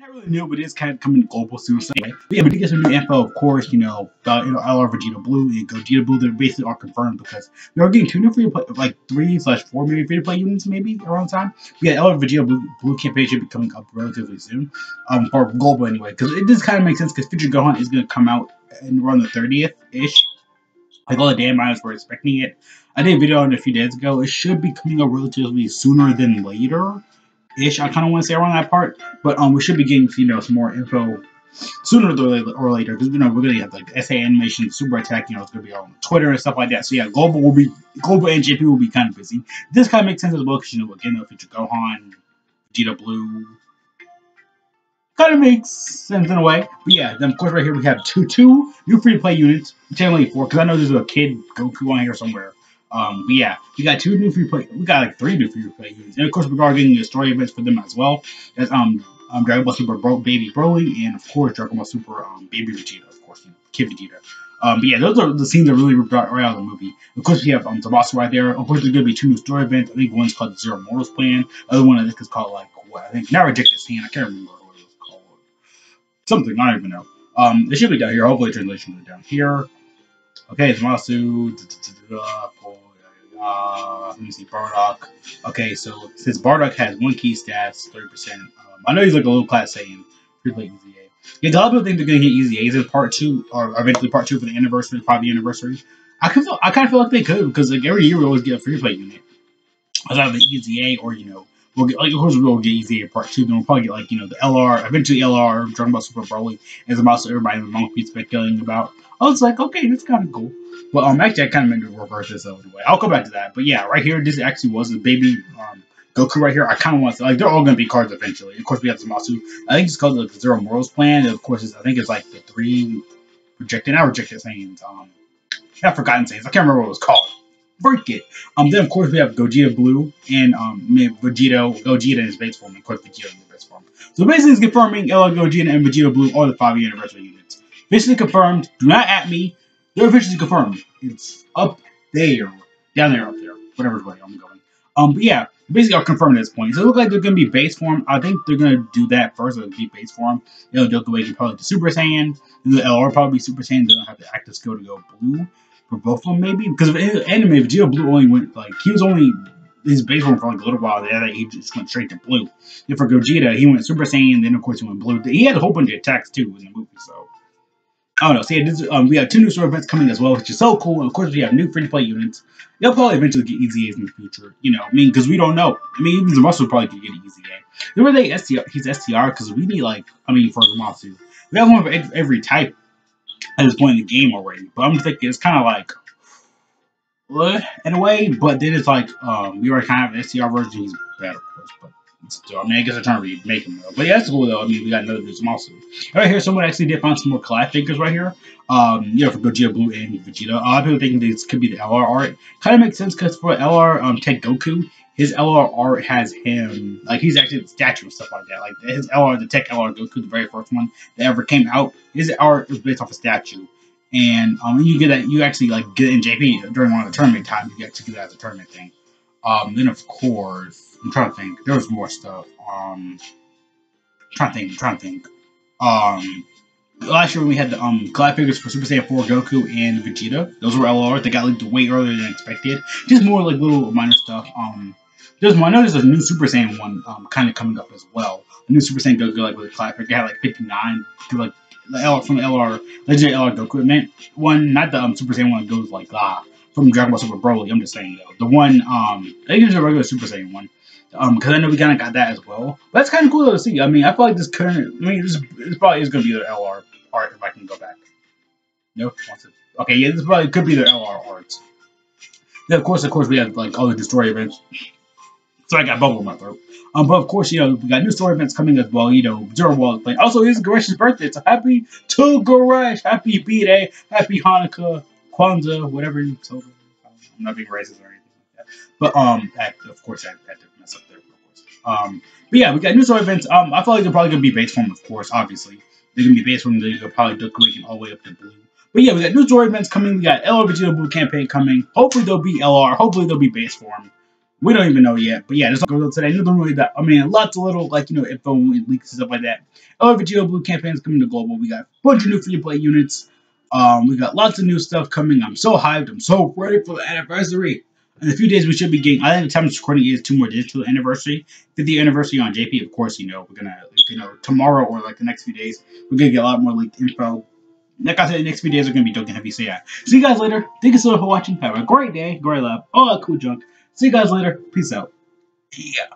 Not really new, but it's kind of coming global soon. So anyway, but yeah, we did get some new info, of course. You know, you know, LR Vegito Blue and Gogeta Blue, they're basically are confirmed because they are getting two new free to play, like three slash four maybe free to play units maybe around time. Yeah, LR Vegeta Blue, Blue campaign should be coming up relatively soon, um, for global anyway, because it does kind of make sense because Future Gohan is going to come out and run the 30th ish. Like all the damn minds were expecting it. I did a video on it a few days ago. It should be coming up relatively sooner than later ish. I kind of want to say around that part, but um, we should be getting you know some more info sooner or later because you know we're gonna have like SA animation, super attack. You know, it's gonna be on Twitter and stuff like that. So yeah, global will be global and JP will be kind of busy. This kind of makes sense as well because you know again the future Gohan, Vegeta Blue. Kind of makes sense in a way. But yeah, then of course right here we have two two new free to play units. Technically four because I know there's a kid Goku on here somewhere. Um, but yeah, we got two new free play. We got like three new free play units, and of course we are getting the story events for them as well. That's um, um Dragon Ball Super Bro Baby Broly, and of course Dragon Ball Super um Baby Vegeta, of course, Kid Vegeta. Um, but yeah, those are the scenes that really ripped right out of the movie. Of course, we have um Tsubasa right there. Of course, there's gonna be two new story events. I think one's called Zero Mortals Plan. The other one I think is called like what I think not Rejected Hand. I can't remember what it was called. Something I don't even know. Um, it should be down here. Hopefully, translation is down here. Okay, it's Masu. Uh, let me see, Bardock. Okay, so since Bardock has one key stats, 30%, um, I know he's like a little class Saiyan free play EZA. Yeah, a lot of people think they're gonna get EZAs in part two, or eventually part two for the anniversary, probably the anniversary. I can feel, I kind of feel like they could because like every year we always get a free play unit. Either the EZA or you know we'll get like of course we'll get EZA part two. Then we'll probably get like you know the LR, eventually LR, Dragon Ball Super Broly, as about everybody in the monkey speculating about. I was like, okay, that's kind of cool. Well, um, actually, I kind of meant to reverse this other way. I'll go back to that. But yeah, right here, this actually was the baby um, Goku right here. I kind of want to, like, they're all going to be cards eventually. Of course, we have Zamasu. I think it's called the Zero Mortals Plan. And of course, I think it's like the three rejected, not rejected Saiyans. Um, not Forgotten Saiyans. I can't remember what it was called. Break it. Um, then of course we have Gogeta Blue and um Vegeta Gogeta in his base form, and of course Vegito in the base form. So basically, it's confirming LR Gogeta and Vegito Blue are the five anniversary units. Officially confirmed. Do not at me. They're officially confirmed. It's up there. Down there, up there. Whatever way I'm going. Um, but yeah, basically are confirmed at this point. So it looks like they're going to be base form. I think they're to do that first. It'll be base form. You know, Goku can probably the Super Saiyan. The LR probably Super Saiyan. They don't have the active skill to go blue for both of them, maybe. Because of anime, Vegito Blue only went, like, he was only his base form for like a little while. There, he just went straight to blue. And for Gogeta, he went Super Saiyan, then of course he went blue. He had a whole bunch of attacks too in the movie, so I don't know. Yeah, this, um, we have two new store events coming as well, which is so cool. And of course, we have new free-to-play units. They'll probably eventually get EZAs in the future. You know, I mean, because we don't know. I mean, even Zamasu probably could get an EZA. The way they STR, he's STR because we need like, I mean, for Zamasu, we have one of every type at this point in the game already. But I'm thinking it's kind of like, uh, in a way. But then it's like, um, we already kind of have an STR version. He's better, of course, but Still, I mean, I guess I trying to remake them though. But yeah, that's cool though. I mean, we got another news also. Right here, someone actually did find some more collab figures right here. Um, you know, for Gogeta Blue and Vegito. A lot of people thinking this could be the LR art. Kind of makes sense because for LR um Tech Goku, his LR art has him like he's actually the statue and stuff like that. Like his LR, the Tech LR Goku, the very first one that ever came out, his art was based off a statue. And um, you get that you actually like get in JP during one of the tournament times, you get to get that as a tournament thing. Um, then of course I'm trying to think. There was more stuff. Um, I'm trying to think. I'm trying to think. Um, last year when we had the um collab figures for Super Saiyan 4 Goku and Vegeta, those were LR. They got leaked way earlier than expected. Just more like little minor stuff. Um, there's. I know there's a new Super Saiyan one um kind of coming up as well. A new Super Saiyan Goku like with a collab figure had like 59 like the LR from the LR Legendary LR Goku meant one, not the um Super Saiyan one goes like ah from Dragon Ball Super Broly. I'm just saying though, the one um I think it's a regular Super Saiyan one. Um, because I know we kind of got that as well. But that's kind of cool to see. I mean, I feel like this current. I mean, this, this probably is going to be the LR art if I can go back. Nope. Okay, yeah, this probably could be the LR arts. Then, of course, of course, we have like all the story events. So I got bubble in my throat. Um, but of course, you know, we got new story events coming as well. You know, Zero Wall is. Also, it's Garesh's birthday. So happy to Garesh. Happy B-Day. Happy Hanukkah. Kwanzaa. Whatever you told I'm not being racist or anything. But, um, that, of course, I had to mess up there, of course. Um, but yeah, we got new story events. Um, I feel like they're probably to be base form, of course, obviously. They're to be base form. They're probably Awaken all the way up to blue. But yeah, we got new story events coming. We got LR Vegeta Blue campaign coming. Hopefully they'll be LR. Hopefully they'll be base form. We don't even know yet. But yeah, there's going on today. Nothing really that. I mean, lots of little like you know info and leaks and stuff like that. LVGO Blue campaigns coming to global. We got a bunch of new free play units. Um, we got lots of new stuff coming. I'm so hyped. I'm so ready for the anniversary. In a few days, we should be getting. I think the time of recording is two more days to the anniversary. 50th anniversary on JP. Of course, you know we're gonna, you know, tomorrow or like the next few days, we're gonna get a lot more leaked info. Like I said, the next few days are gonna be Dokkan Heavy. So yeah, see you guys later. Thank you so much for watching. Have a great day. Great love. All that cool junk. See you guys later. Peace out. Yeah.